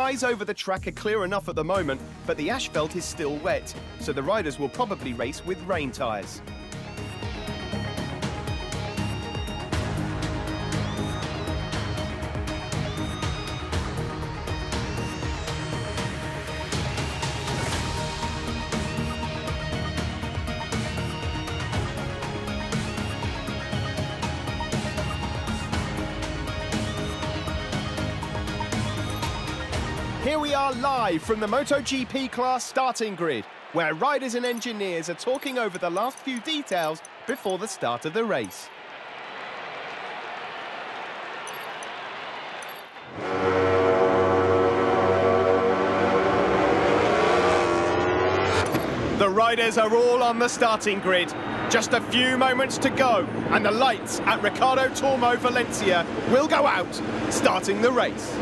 skies over the track are clear enough at the moment, but the asphalt is still wet, so the riders will probably race with rain tyres. Live from the MotoGP class starting grid, where riders and engineers are talking over the last few details before the start of the race. The riders are all on the starting grid. Just a few moments to go, and the lights at Ricardo Tormo Valencia will go out, starting the race.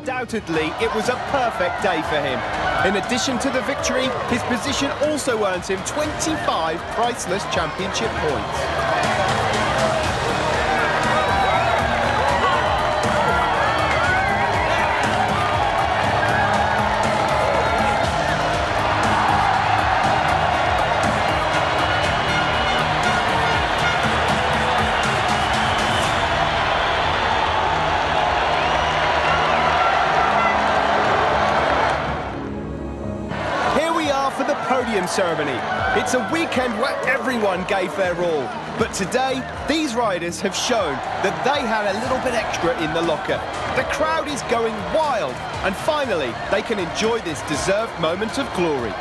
Undoubtedly, it was a perfect day for him. In addition to the victory, his position also earns him 25 priceless championship points. Ceremony. It's a weekend where everyone gave their all. But today, these riders have shown that they had a little bit extra in the locker. The crowd is going wild, and finally, they can enjoy this deserved moment of glory.